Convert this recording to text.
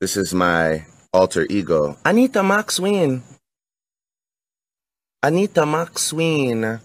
This is my alter ego. Anita Maxween. Anita Maxween.